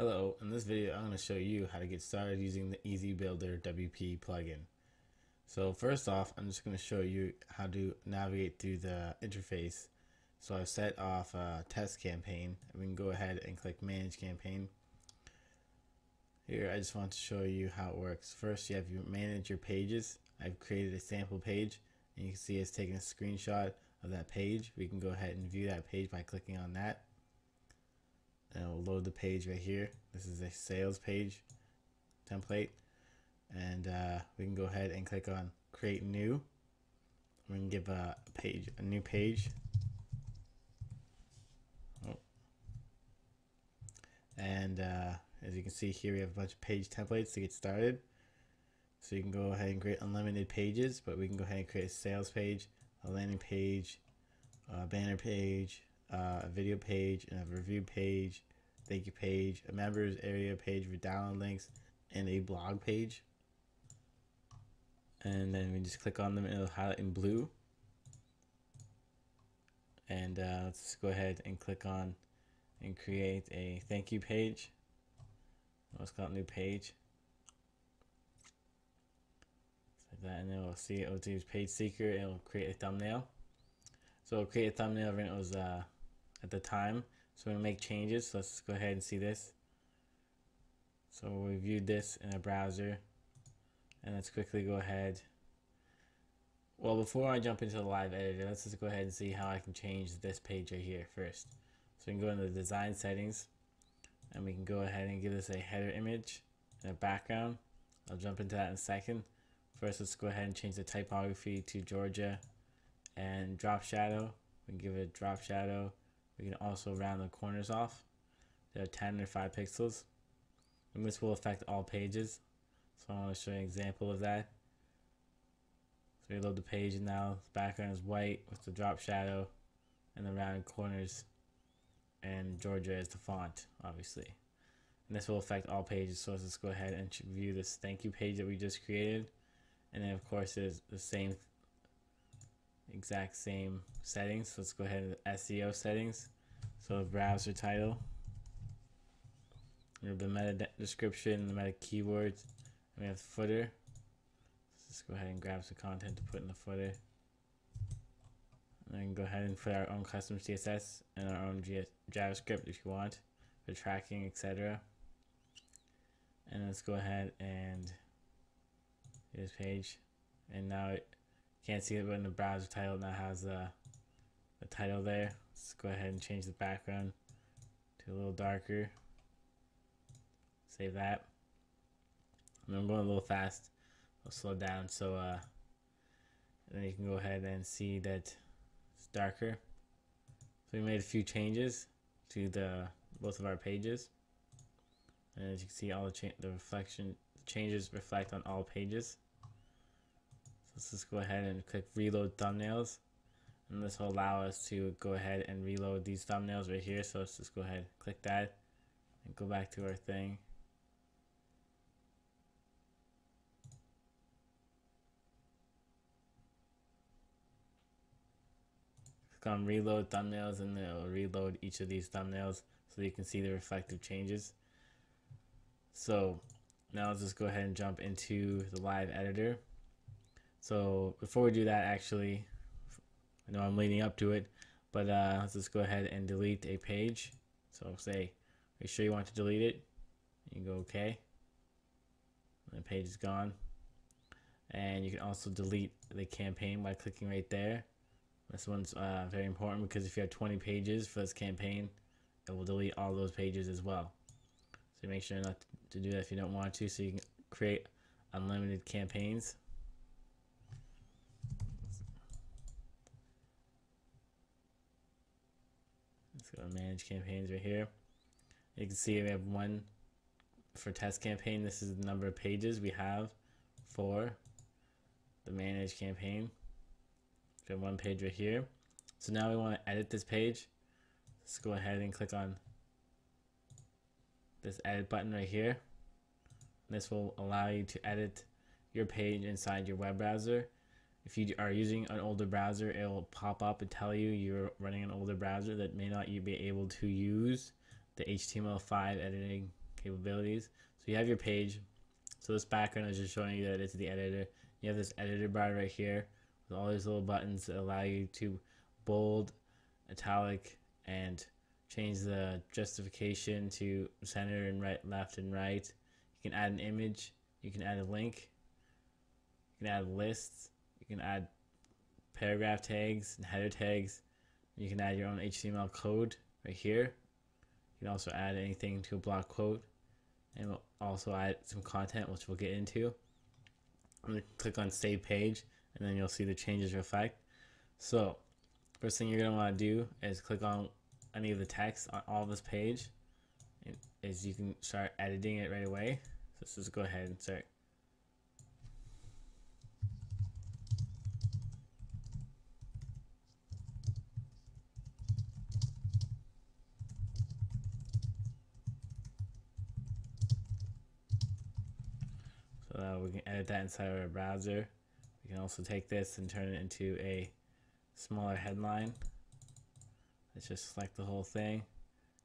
Hello, in this video I'm going to show you how to get started using the Easy Builder WP plugin. So first off, I'm just going to show you how to navigate through the interface. So I've set off a test campaign we can go ahead and click manage campaign. Here I just want to show you how it works. First you have your manage your pages. I've created a sample page and you can see it's taking a screenshot of that page. We can go ahead and view that page by clicking on that and it'll load the page right here. This is a sales page template. And uh, we can go ahead and click on create new. We can give a page a new page. Oh. And uh, as you can see here, we have a bunch of page templates to get started. So you can go ahead and create unlimited pages, but we can go ahead and create a sales page, a landing page, a banner page, uh, a video page, and a review page, thank you page, a members area page for download links, and a blog page. And then we just click on them and it'll highlight in blue. And uh, let's go ahead and click on and create a thank you page. Let's call it new page. Like that, and then we'll see it will do page seeker. It'll create a thumbnail. So it'll create a thumbnail when it was uh, at the time. So we're gonna make changes. Let's go ahead and see this. So we viewed this in a browser and let's quickly go ahead. Well, before I jump into the live editor, let's just go ahead and see how I can change this page right here first. So we can go into the design settings and we can go ahead and give this a header image and a background. I'll jump into that in a second. First, let's go ahead and change the typography to Georgia and drop shadow. We can give it a drop shadow we can also round the corners off. They're 10 or 5 pixels. And this will affect all pages. So I want to show you an example of that. So we load the page and now the background is white with the drop shadow and the rounded corners. And Georgia is the font, obviously. And this will affect all pages. So let's just go ahead and view this thank you page that we just created. And then of course there's the same exact same settings. So let's go ahead and SEO settings. So browser title, we have the meta description, the meta keywords, and we have the footer. Let's just go ahead and grab some content to put in the footer. And then go ahead and put our own custom CSS and our own JavaScript if you want for tracking, etc. And let's go ahead and this page. And now it can't see it, but in the browser title now has the, the title there. Let's go ahead and change the background to a little darker. Save that. And I'm going a little fast. I'll slow down so uh, then you can go ahead and see that it's darker. So we made a few changes to the both of our pages. And as you can see, all the, the reflection changes reflect on all pages So let's just go ahead and click reload thumbnails and this will allow us to go ahead and reload these thumbnails right here. So let's just go ahead click that and go back to our thing. Click on reload thumbnails and it'll reload each of these thumbnails so you can see the reflective changes. So now let's just go ahead and jump into the live editor. So before we do that, actually, I know I'm leading up to it, but uh, let's just go ahead and delete a page. So say, are you sure you want to delete it? You go OK. And the page is gone. And you can also delete the campaign by clicking right there. This one's uh, very important because if you have 20 pages for this campaign, it will delete all those pages as well. So make sure not to do that if you don't want to. So you can create unlimited campaigns. Let's go to manage campaigns right here. You can see we have one for test campaign. This is the number of pages we have for the manage campaign. We have one page right here. So now we want to edit this page. Let's go ahead and click on this edit button right here. This will allow you to edit your page inside your web browser if you are using an older browser, it will pop up and tell you you're running an older browser that may not you be able to use the HTML5 editing capabilities. So you have your page. So this background is just showing you that it's the editor. You have this editor bar right here with all these little buttons that allow you to bold, italic, and change the justification to center and right, left and right. You can add an image. You can add a link. You can add lists. You can add paragraph tags and header tags. You can add your own HTML code right here. You can also add anything to a block quote and we'll also add some content which we'll get into. I'm going to click on save page and then you'll see the changes reflect. So first thing you're going to want to do is click on any of the text on all this page is you can start editing it right away. So let's just go ahead and start So uh, we can edit that inside of our browser. We can also take this and turn it into a smaller headline. Let's just select the whole thing.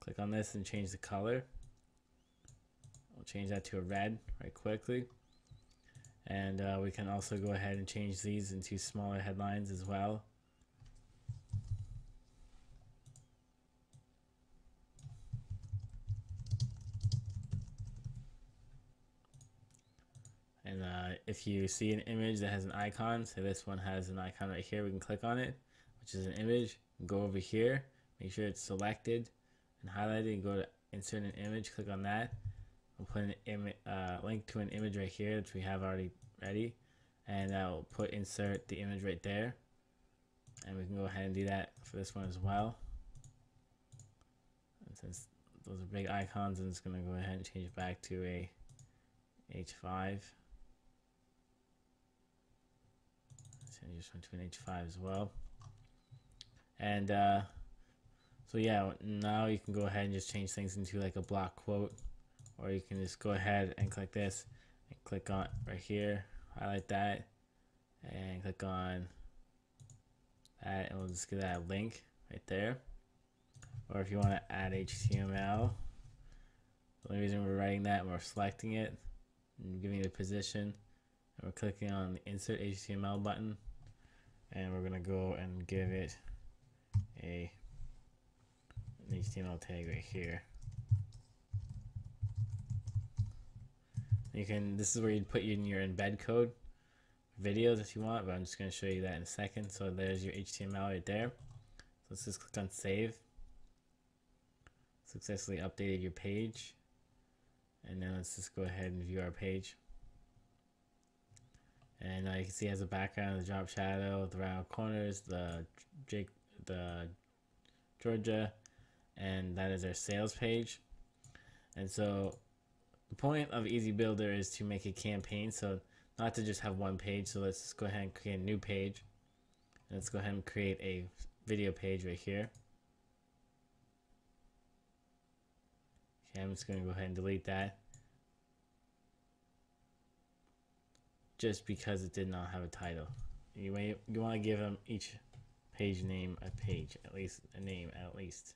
Click on this and change the color. We'll change that to a red right quickly. And uh, we can also go ahead and change these into smaller headlines as well. And uh, if you see an image that has an icon, so this one has an icon right here, we can click on it, which is an image. Go over here, make sure it's selected and highlighted, and go to insert an image, click on that. We'll put an image, uh, link to an image right here, which we have already ready. And I'll put insert the image right there. And we can go ahead and do that for this one as well. And since those are big icons, I'm just going to go ahead and change it back to a H5. Change this one to an H5 as well. And uh, so yeah, now you can go ahead and just change things into like a block quote, or you can just go ahead and click this and click on right here, highlight that, and click on that, and we'll just get that link right there. Or if you want to add HTML, the only reason we're writing that, we're selecting it, and giving it a position, and we're clicking on the insert HTML button and we're gonna go and give it a an HTML tag right here. You can this is where you'd put in your embed code videos if you want, but I'm just gonna show you that in a second. So there's your HTML right there. So let's just click on save. Successfully updated your page. And now let's just go ahead and view our page. And uh, you can see as a background the drop shadow, the round corners, the Jake, the Georgia, and that is our sales page. And so the point of Easy Builder is to make a campaign, so not to just have one page. So let's just go ahead and create a new page. Let's go ahead and create a video page right here. Okay, I'm just going to go ahead and delete that. Just because it did not have a title. You may you want to give them each page name a page, at least a name at least.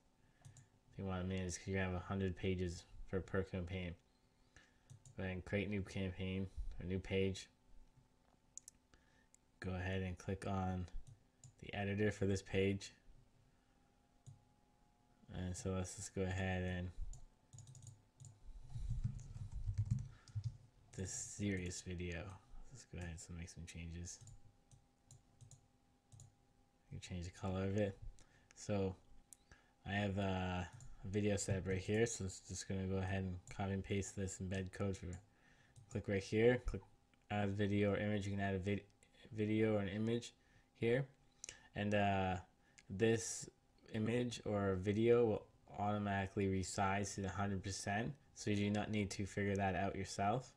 If you want to manage, because you have hundred pages for per campaign. And create new campaign or new page. Go ahead and click on the editor for this page. And so let's just go ahead and this serious video go ahead and make some changes. You change the color of it. So I have a video set right here, so it's just gonna go ahead and copy and paste this embed code for click right here, click add video or image, you can add a vid video or an image here. And uh, this image or video will automatically resize to 100%, so you do not need to figure that out yourself.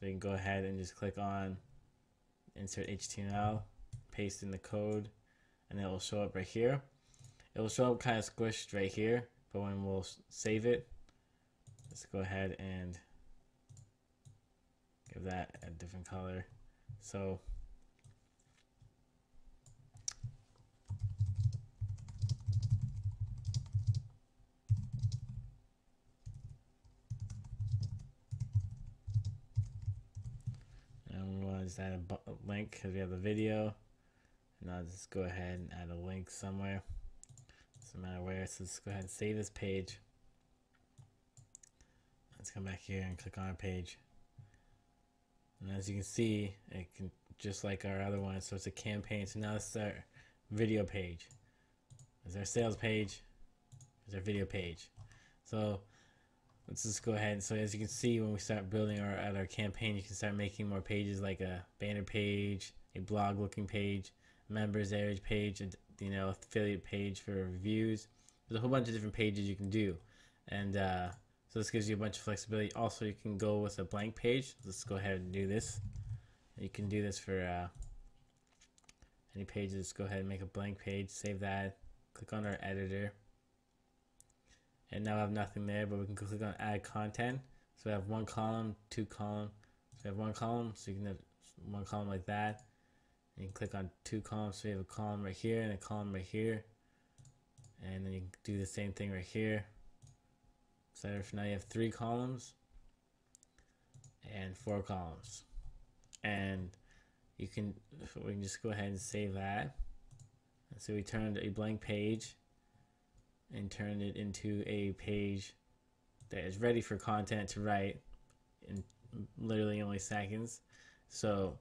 So you can go ahead and just click on insert HTML, paste in the code, and it will show up right here. It will show up kind of squished right here, but when we'll save it, let's go ahead and give that a different color. So just add a, link because we have the video. And I'll just go ahead and add a link somewhere. Doesn't matter where. So let's go ahead and save this page. Let's come back here and click on our page. And as you can see, it can just like our other one. So it's a campaign. So now this is our video page. There's our sales page. There's our video page. So let's just go ahead. So as you can see, when we start building our at our campaign, you can start making more pages like a banner page, a blog looking page, members area page, a, you know, affiliate page for reviews. There's a whole bunch of different pages you can do, and uh, so this gives you a bunch of flexibility. Also, you can go with a blank page. Let's go ahead and do this. You can do this for uh, any pages. Go ahead and make a blank page. Save that. Click on our editor. And now I have nothing there, but we can click on add content. So we have one column, two column. So we have one column, so you can have one column like that. And you click on two columns. So we have a column right here and a column right here. And then you can do the same thing right here. So now you have three columns and four columns. And you can, we can just go ahead and save that. And so we turned a blank page and turn it into a page that is ready for content to write in literally only seconds. So,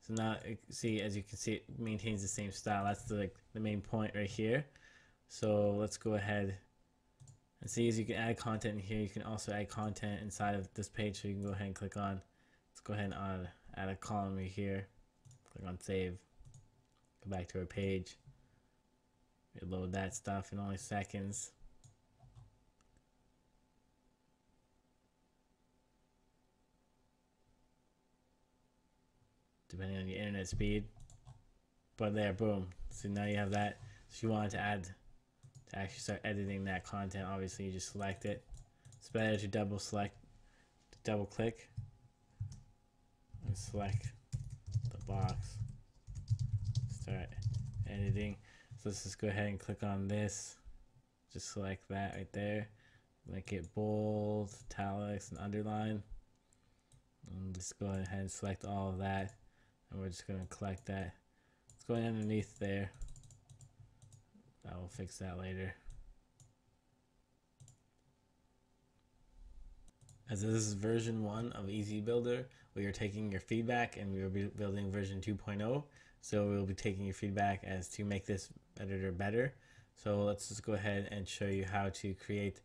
so now see as you can see, it maintains the same style. That's the like the main point right here. So let's go ahead and see as you can add content in here. You can also add content inside of this page. So you can go ahead and click on. Let's go ahead and add, add a column right here. Click on save. Go back to our page. Reload that stuff in only seconds. Depending on your internet speed. But there, boom. So now you have that. So you wanted to add, to actually start editing that content, obviously you just select it. It's better to double select, to double click, and select the box. Start editing. So let's just go ahead and click on this. Just select that right there. Make it bold, italics, and underline. And just go ahead and select all of that. And we're just going to collect that. It's going underneath there. I will fix that later. As this is version 1 of Easy Builder, we are taking your feedback and we will be building version 2.0. So we'll be taking your feedback as to make this editor better. So let's just go ahead and show you how to create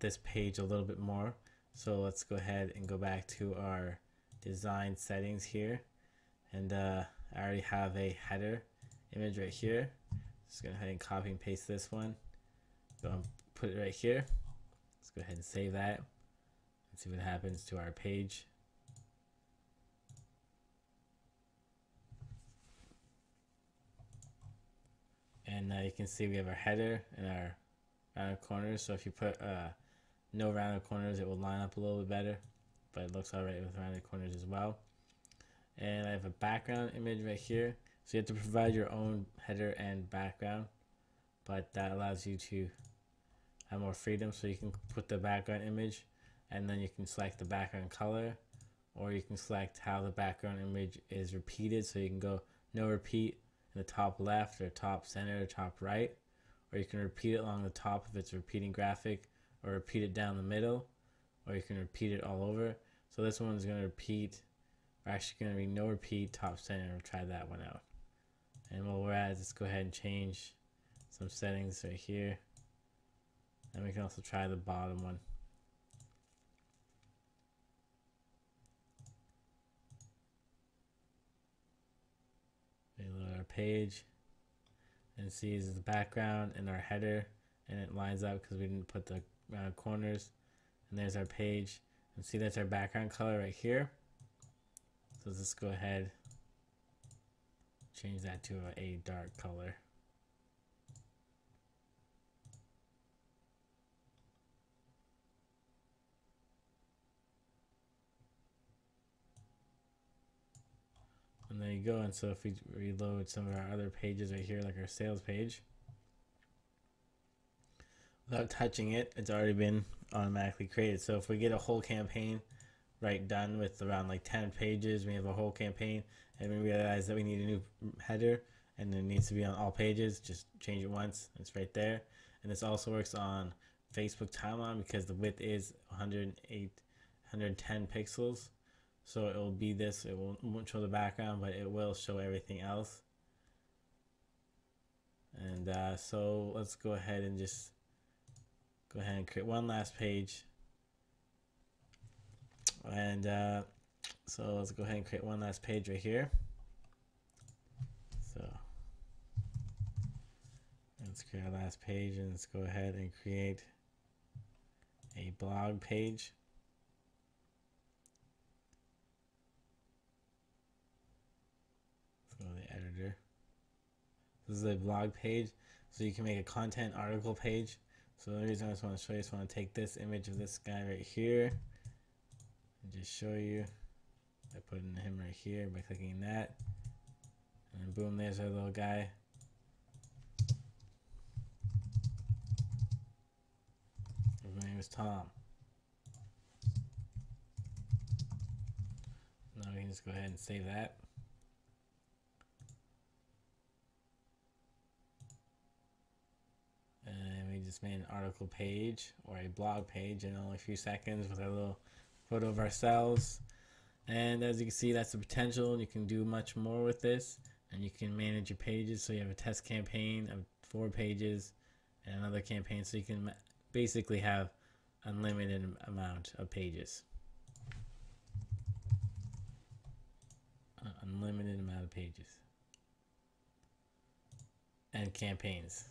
this page a little bit more. So let's go ahead and go back to our design settings here. And uh, I already have a header image right here. Just go ahead and copy and paste this one. Go and put it right here. Let's go ahead and save that. and see what happens to our page. And you can see we have our header and our rounded corners. So if you put uh, no rounded corners it will line up a little bit better but it looks alright with rounded corners as well. And I have a background image right here. So you have to provide your own header and background but that allows you to have more freedom. So you can put the background image and then you can select the background color or you can select how the background image is repeated. So you can go no repeat the top left or top center or top right or you can repeat it along the top if it's a repeating graphic or repeat it down the middle or you can repeat it all over. So this one's going to repeat we're actually going to be no repeat top center we'll try that one out. And while we're at it, let's go ahead and change some settings right here. And we can also try the bottom one Reload our page and sees the background and our header and it lines up because we didn't put the round corners. And there's our page. And see that's our background color right here. So let's just go ahead change that to a dark color And there you go. And so if we reload some of our other pages right here, like our sales page, without touching it, it's already been automatically created. So if we get a whole campaign right done with around like 10 pages. We have a whole campaign and we realize that we need a new header and it needs to be on all pages. Just change it once. It's right there. And this also works on Facebook timeline because the width is 108, 110 pixels. So it will be this. It won't show the background, but it will show everything else. And uh, so let's go ahead and just go ahead and create one last page. And uh, so let's go ahead and create one last page right here. So let's create our last page and let's go ahead and create a blog page. Let's go to the editor. This is a blog page, so you can make a content article page. So the reason I just want to show you I want to take this image of this guy right here and just show you I put in him right here by clicking that. And boom, there's our little guy. His name is Tom. Now we can just go ahead and save that. and we just made an article page or a blog page in only a few seconds with a little photo of ourselves. And as you can see that's the potential you can do much more with this. And you can manage your pages. So you have a test campaign of four pages and another campaign. So you can basically have unlimited amount of pages. Uh, unlimited amount of pages. And campaigns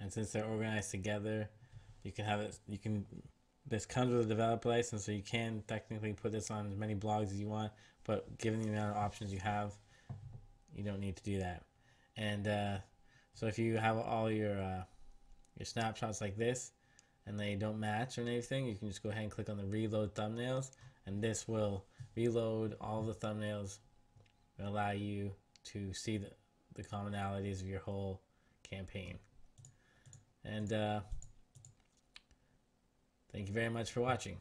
and since they're organized together you can have it you can this comes with a developer license so you can technically put this on as many blogs as you want but given the amount of options you have you don't need to do that. And uh, so if you have all your uh, your snapshots like this and they don't match or anything you can just go ahead and click on the reload thumbnails and this will reload all the thumbnails and allow you to see the, the commonalities of your whole campaign and uh, thank you very much for watching.